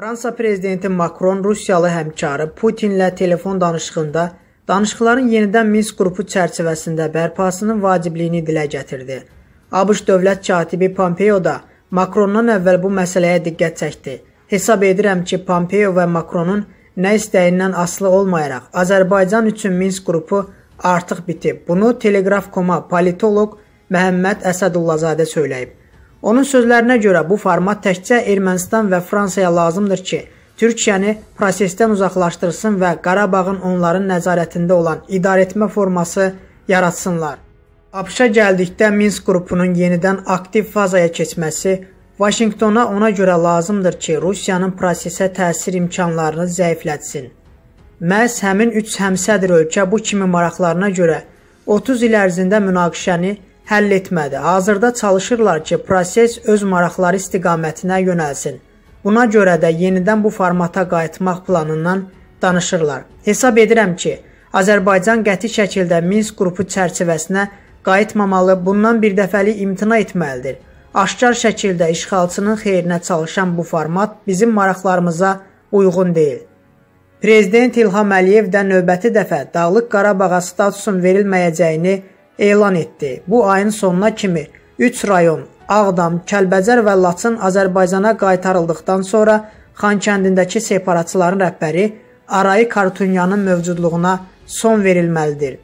Fransa prezidenti Makron Rusiyalı həmkarı Putinlə telefon danışığında danışıqların yenidən Minsk qrupu çərçivəsində bərpasının vacibliyini dilə gətirdi. ABŞ dövlət katibi Pompeo da Makrondan əvvəl bu məsələyə diqqət çəkdi. Hesab edirəm ki, Pompeo və Makronun nə istəyindən asılı olmayaraq Azərbaycan üçün Minsk qrupu artıq bitib. Bunu Telegraf.com-a politoloq Məhəmməd Əsədullazadə söyləyib. Onun sözlərinə görə bu format təkcə Ermənistan və Fransaya lazımdır ki, Türkiyəni prosesdən uzaqlaşdırsın və Qarabağın onların nəzarətində olan idarəetmə forması yaratsınlar. ABŞ-a gəldikdə Minsk qrupunun yenidən aktiv fazaya keçməsi Vaşinqtona ona görə lazımdır ki, Rusiyanın prosesə təsir imkanlarını zəiflətsin. Məhz həmin üç həmsədr ölkə bu kimi maraqlarına görə 30 il ərzində münaqişəni həll etmədi. Hazırda çalışırlar ki, proses öz maraqları istiqamətinə yönəlsin. Buna görə də yenidən bu formata qayıtmaq planından danışırlar. Hesab edirəm ki, Azərbaycan qəti şəkildə Minsk qrupu çərçivəsinə qayıtmamalı, bundan birdəfəlik imtina etməlidir. Aşkar şəkildə işğalçının xeyrinə çalışan bu format bizim maraqlarımıza uyğun deyil. Prezident İlham Əliyev də növbəti dəfə Dağlıq Qarabağa statusun verilməyəcəyini elan etdi. Bu ayın sonuna kimi 3 rayon Ağdam, Kəlbəcər və Laçın Azərbaycana qaytarıldıqdan sonra Xankəndindəki separatçıların rəhbəri Arayı Kartunyanın mövcudluğuna son verilməlidir.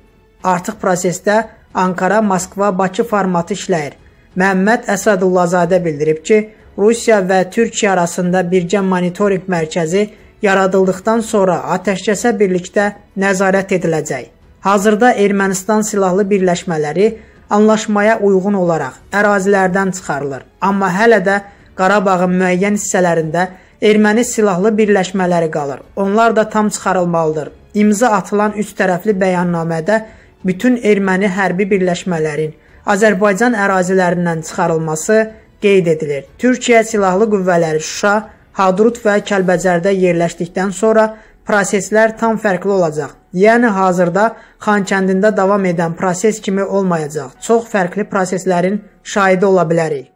Artıq prosesdə Ankara, Moskva, Bakı formatı işləyir. Məhəmməd Əsədullazadə bildirib ki, Rusiya və Türkiyə arasında birgə monitorinq mərkəzi yaradıldıqdan sonra atəşkəsə birlikdə nəzarət ediləcək. Hazırda Ermənistan silahlı birləşmələri anlaşmaya uyğun olaraq ərazilərdən çıxarılır. Amma hələ də Qarabağın müəyyən hissələrində erməni silahlı birləşmələri qalır. Onlar da tam çıxarılmalıdır. İmza atılan üç tərəfli bəyannamədə bütün erməni hərbi birləşmələrin Azərbaycan ərazilərindən çıxarılması qeyd edilir. Türkiyə silahlı qüvvələri Şuşa, Hadrut və Kəlbəcərdə yerləşdikdən sonra proseslər tam fərqli olacaq. Yəni hazırda Xankəndində davam edən proses kimi olmayacaq. Çox fərqli proseslərin şahidi ola bilərik.